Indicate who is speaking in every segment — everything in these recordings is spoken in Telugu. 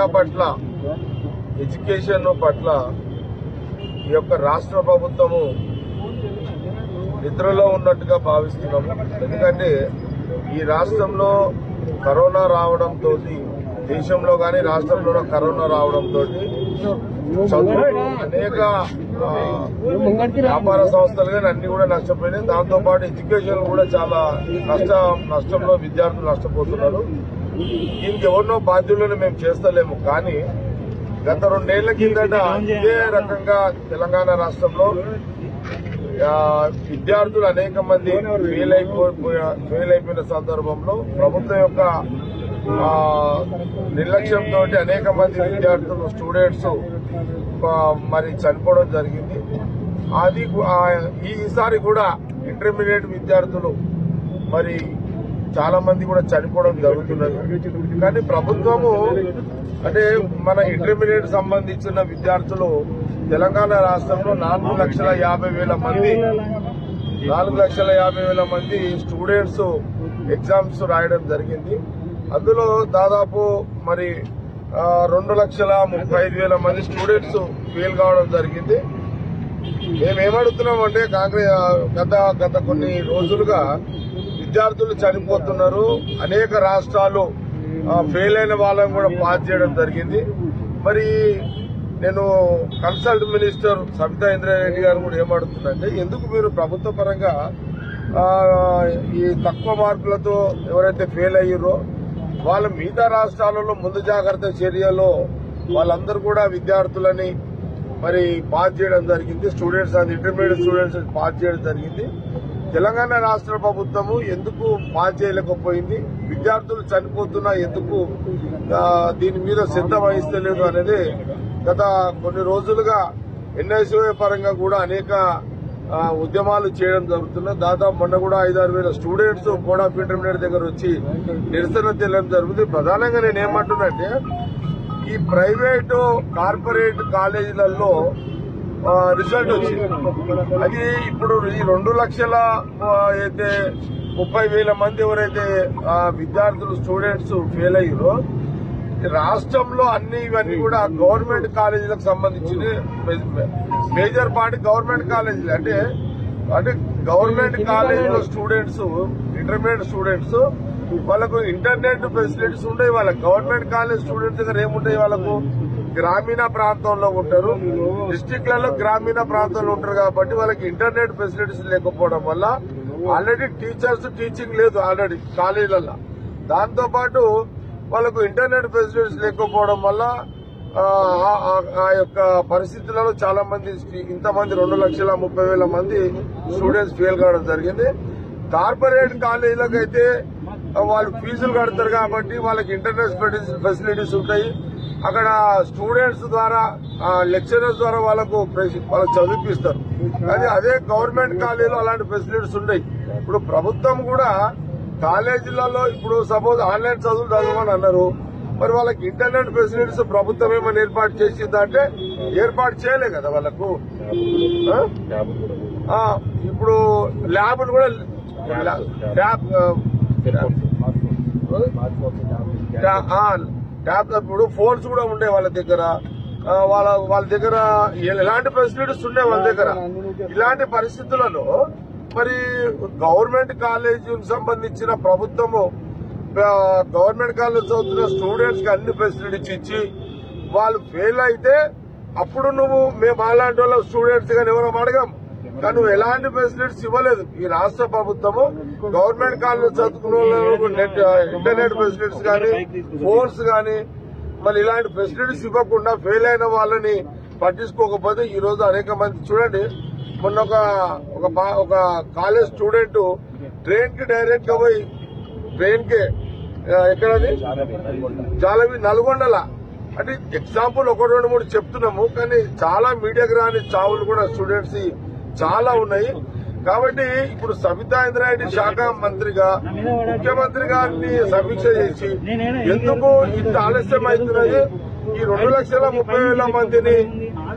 Speaker 1: విద్యా పట్ల ఎడ్యుకేషన్ పట్ల ఈ యొక్క రాష్ట్ర ప్రభుత్వము నిద్రలో ఉన్నట్టుగా భావిస్తున్నాము. ఎందుకంటే ఈ రాష్ట్రంలో కరోనా రావడంతో దేశంలో కానీ రాష్ట్రంలో కరోనా రావడంతో చదువు అనేక వ్యాపార సంస్థలు కానీ అన్ని కూడా నష్టపోయినాయి. దాంతో పాటు ఎడ్యుకేషన్ కూడా చాలా నష్ట నష్టంలో విద్యార్థులు నష్టపోతున్నారు. దీనికి ఎవరినో బాధ్యులను మేము చేస్తలేము. కానీ గత రెండేళ్ళ కిందట ఇదే రకంగా తెలంగాణ రాష్ట్రంలో విద్యార్థులు అనేక మంది ఫెయిల్ ఫెయిల్ అయిపోయిన సందర్భంలో ప్రభుత్వం యొక్క నిర్లక్ష్యంతో అనేక మంది విద్యార్థులు స్టూడెంట్స్ మరి చనిపోవడం జరిగింది. అది ఈసారి కూడా ఇంటర్మీడియట్ విద్యార్థులు మరి చాలా మంది కూడా చనిపోవడం జరుగుతున్నది. కానీ ప్రభుత్వము అంటే మన ఇంటర్మీడియట్ సంబంధించిన విద్యార్థులు తెలంగాణ రాష్ట్రంలో నాలుగు లక్షల యాభై వేల మంది నాలుగు లక్షల యాభై వేల మంది స్టూడెంట్స్ ఎగ్జామ్స్ రాయడం జరిగింది. అందులో దాదాపు మరి రెండు లక్షల ముప్పై ఐదు వేల మంది స్టూడెంట్స్ ఫెయిల్ కావడం జరిగింది. మేమేమడుగుతున్నాం అంటే కాంగ్రెస్ గత గత కొన్ని రోజులుగా విద్యార్థులు చనిపోతున్నారు. అనేక రాష్ట్రాలు ఫెయిల్ అయిన వాళ్ళని కూడా పాస్ చేయడం జరిగింది. మరి నేను కన్సల్ట్ మినిస్టర్ సబితా ఇంద్రారెడ్డి గారు కూడా ఏమడుగుతుందంటే ఎందుకు మీరు ప్రభుత్వ పరంగా ఈ తక్కువ మార్కులతో ఎవరైతే ఫెయిల్ అయ్యారో వాళ్ళ మిగతా రాష్ట్రాలలో ముందు జాగ్రత్త చర్యలో వాళ్ళందరూ కూడా విద్యార్థులని మరి పాస్ చేయడం జరిగింది. స్టూడెంట్స్ అది ఇంటర్మీడియట్ స్టూడెంట్స్ పాస్ చేయడం జరిగింది. తెలంగాణ రాష్ట్ర ప్రభుత్వము ఎందుకు పాస్ చేయలేకపోయింది విద్యార్థులు చనిపోతున్నా ఎందుకు దీని మీద శ్రద్ధ వహిస్తలేదు అనేది గత కొన్ని రోజులుగా ఎన్ఐసిఓ పరంగా కూడా అనేక ఉద్యమాలు చేయడం జరుగుతున్నాయి దాదాపు మొన్న కూడా ఐదారు వేల స్టూడెంట్స్ కోడా ఆఫ్ ఇంటర్మీడియట్ దగ్గర వచ్చి నిరసన తెలియడం జరుగుతుంది. ప్రధానంగా నేను ఏమంటున్నంటే ఈ ప్రైవేటు కార్పొరేట్ కాలేజీలలో రిజల్ట్ వచ్చింది. అది ఇప్పుడు ఈ రెండు లక్షల అయితే ముప్పై వేల మంది ఎవరైతే విద్యార్థులు స్టూడెంట్స్ ఫెయిల్ అయ్యారో రాష్ట్రంలో అన్ని ఇవన్నీ కూడా గవర్నమెంట్ కాలేజీలకు సంబంధించిన మేజర్ పార్టీ గవర్నమెంట్ కాలేజీలు. అంటే అంటే గవర్నమెంట్ కాలేజీలో స్టూడెంట్స్ ఇంటర్మీడియట్ స్టూడెంట్స్ వాళ్ళకు ఇంటర్నెట్ ఫెసిలిటీస్ ఉండేవి వాళ్ళకి. గవర్నమెంట్ కాలేజ్ స్టూడెంట్స్ దగ్గర ఏముంటాయి వాళ్ళకు? గ్రామీణ ప్రాంతంలో ఉంటారు. డిస్టిక్లలో గ్రామీణ ప్రాంతంలో ఉంటారు కాబట్టి వాళ్ళకి ఇంటర్నెట్ ఫెసిలిటీస్ లేకపోవడం వల్ల ఆల్రెడీ టీచర్స్ టీచింగ్ లేదు ఆల్రెడీ కాలేజీలలో దాంతో పాటు వాళ్ళకు ఇంటర్నెట్ ఫెసిలిటీస్ లేకపోవడం వల్ల ఆ, యొక్క పరిస్థితులలో చాలా మంది ఇంతమంది రెండు లక్షల ముప్పై వేల మంది స్టూడెంట్స్ ఫెయిల్ కావడం జరిగింది. కార్పొరేట్ కాలేజీలకు అయితే వాళ్ళు ఫీజులు కడతారు కాబట్టి వాళ్ళకి ఇంటర్నెట్ ఫెసిలిటీస్ ఉంటాయి. అక్కడ స్టూడెంట్స్ ద్వారా లెక్చరర్స్ ద్వారా వాళ్ళకు వాళ్ళకు చదివిపిస్తారు. కానీ అదే గవర్నమెంట్ కాలేజీలో అలాంటి ఫెసిలిటీస్ ఉన్నాయి ఇప్పుడు ప్రభుత్వం కూడా కాలేజీలలో ఇప్పుడు సపోజ్ ఆన్లైన్ చదువులు చదవమని అన్నారు. మరి వాళ్ళకి ఇంటర్నెట్ ఫెసిలిటీస్ ప్రభుత్వం ఏమైనా ఏర్పాటు చేసిందంటే ఏర్పాటు చేయలే కదా వాళ్ళకు. ఇప్పుడు ల్యాబ్లు కూడా ల్యాబ్ ట్యాబ్లెట్ ఇప్పుడు ఫోన్స్ కూడా ఉండే వాళ్ళ దగ్గర. వాళ్ళ వాళ్ళ దగ్గర ఎలాంటి ఫెసిలిటీస్ ఉండే వాళ్ళ దగ్గర. ఇలాంటి పరిస్థితులలో మరి గవర్నమెంట్ కాలేజీకి సంబంధించిన ప్రభుత్వము గవర్నమెంట్ కాలేజ్ చదువుతున్న స్టూడెంట్స్కి అన్ని ఫెసిలిటీస్ ఇచ్చి వాళ్ళు ఫెయిల్ అయితే అప్పుడు నువ్వు మేము అలాంటి వాళ్ళ స్టూడెంట్స్ కానీ ఎవరో అడగాం. కానీ ఎలాంటి ఫెసిలిటీస్ ఇవ్వలేదు. ఈ రాష్ట్ర ప్రభుత్వము గవర్నమెంట్ కాలేజ్ చదువుకున్న నెట్ ఇంటర్నెట్ ఫెసిలిటీస్ కానీ ఫోన్స్ కానీ మరి ఇలాంటి ఫెసిలిటీస్ ఇవ్వకుండా ఫెయిల్ అయిన వాళ్ళని పట్టించుకోకపోతే ఈ రోజు అనేక మంది చూడండి మొన్న ఒక ఒక ఒక కాలేజ్ స్టూడెంట్ ట్రైన్కి డైరెక్ట్గా పోయి ట్రైన్కి ఎక్కడది? జాలవి నల్గొండల. అంటే ఎగ్జాంపుల్ ఒకటి రెండు మూడు చెప్తున్నాము కానీ చాలా మీడియాకి రాని చావులు కూడా స్టూడెంట్స్ చాలా ఉన్నాయి. కాబట్టి ఇప్పుడు సబితా ఇంద్రారెడ్డి శాఖ మంత్రిగా ముఖ్యమంత్రి గారిని సమీక్ష చేసి ఎందుకు ఇంత ఆలస్యం అవుతున్నది ఈ రెండు లక్షల ముప్పై వేల మందిని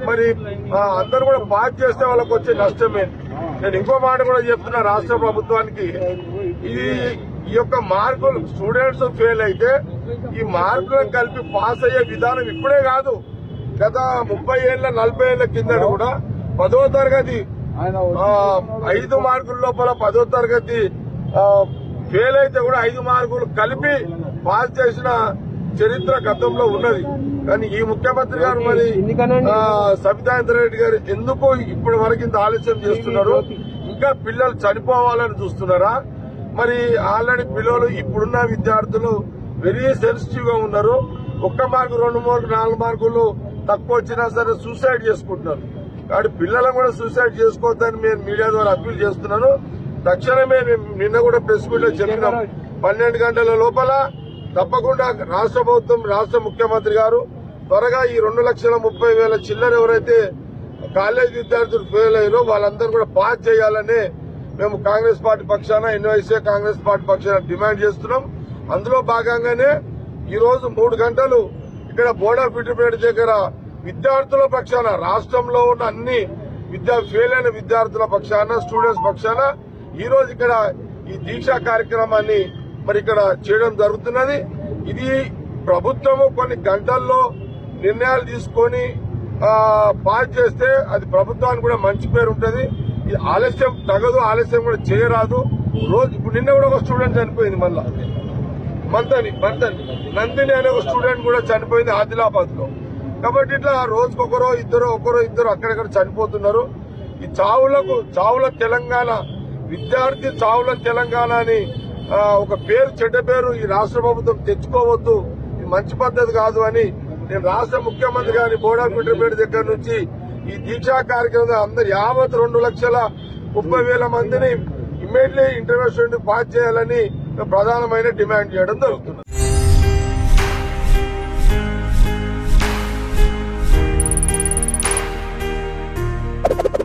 Speaker 1: మరి అందరు అందరూ కూడా పాస్ చేస్తే వాళ్ళకి వచ్చే నష్టమే. నేను ఇంకో మాట కూడా చెప్తున్నా రాష్ట్ర ప్రభుత్వానికి. ఇది ఈ యొక్క మార్కులు స్టూడెంట్స్ ఫెయిల్ అయితే ఈ మార్కులను కలిపి పాస్ అయ్యే విధానం ఇప్పుడే కాదు. గత ముప్పై ఏళ్ళ నలభై ఏళ్ళ కింద కూడా పదో తరగతి ఐదు మార్కుల లోపల పదో తరగతి ఫెయిల్ అయితే కూడా ఐదు మార్కులు కలిపి పాస్ చేసిన చరిత్ర గతంలో ఉన్నది. కానీ ఈ ముఖ్యమంత్రి గారు మరి సబితాంద్ర రెడ్డి గారు ఎందుకు ఇప్పటి వరకు ఇంత ఆలస్యం చేస్తున్నారు ఇంకా పిల్లలు చనిపోవాలని చూస్తున్నారా? మరి ఆల్రెడీ పిల్లలు ఇప్పుడున్న విద్యార్థులు వెరీ సెన్సిటివ్గా ఉన్నారు. ఒక్క మార్కు రెండు మార్కు నాలుగు మార్కులు తక్కువ వచ్చినా సరే సూసైడ్ చేసుకుంటున్నారు. కాబట్టి పిల్లలను కూడా సూసైడ్ చేసుకోవద్దని మేము మీడియా ద్వారా అప్పీల్ చేస్తున్నాను. తక్షణమే మేము నిన్న కూడా ప్రెస్ మీట్లో చెప్పినాం. పన్నెండు గంటల లోపల తప్పకుండా రాష్ట్ర ప్రభుత్వం రాష్ట్ర ముఖ్యమంత్రి గారు త్వరగా ఈ రెండు లక్షల ముప్పై వేల చిల్లర ఎవరైతే కాలేజ్ విద్యార్థులు ఫెయిల్ అయ్యారో వాళ్ళందరూ కూడా పాస్ చేయాలని మేము కాంగ్రెస్ పార్టీ పక్షాన ఎన్వైసీ కాంగ్రెస్ పార్టీ పక్షాన డిమాండ్ చేస్తున్నాం. అందులో భాగంగానే ఈ రోజు మూడు గంటలు ఇక్కడ బోర్డ్ ఆఫ్ ఇంటర్మీడియట్ దగ్గర విద్యార్థుల పక్షాన రాష్ట్రంలో ఉన్న అన్ని విద్యా ఫెయిల్ అయిన విద్యార్థుల పక్షాన స్టూడెంట్స్ పక్షాన ఈ రోజు ఇక్కడ ఈ దీక్షా కార్యక్రమాన్ని మరి ఇక్కడ చేయడం జరుగుతున్నది. ఇది ప్రభుత్వము కొన్ని గంటల్లో నిర్ణయాలు తీసుకొని పాస్ చేస్తే అది ప్రభుత్వానికి కూడా మంచి పేరు ఉంటుంది. ఇది ఆలస్యం తగదు ఆలస్యం కూడా చేయరాదు. రోజు ఇప్పుడు నిన్న కూడా ఒక స్టూడెంట్ చనిపోయింది మళ్ళా. మంతని మంతని. నందిని అనే ఒక స్టూడెంట్ కూడా చనిపోయింది ఆదిలాబాద్లో కాబట్టి ఇట్లా రోజుకొకరో ఇద్దరు ఒకరో ఇద్దరు అక్కడక్కడ చనిపోతున్నారు. ఈ చావులకు చావుల తెలంగాణ విద్యార్థి చావుల తెలంగాణ అని ఒక పేరు చెడ్డ పేరు ఈ రాష్ట్ర ప్రభుత్వం తెచ్చుకోవద్దు. ఇది మంచి పద్ధతి కాదు అని నేను రాష్ట్ర ముఖ్యమంత్రి గారి బోడా ఆఫ్ దగ్గర నుంచి ఈ దీక్షా కార్యక్రమం అందరు యావత్ రెండు లక్షల ముప్పై వేల మందిని ఇమ్మీడియట్లీ ఇంటర్వ్యూషన్ పాస్ చేయాలని ప్రధానమైన డిమాండ్ చేయడం జరుగుతుంది. you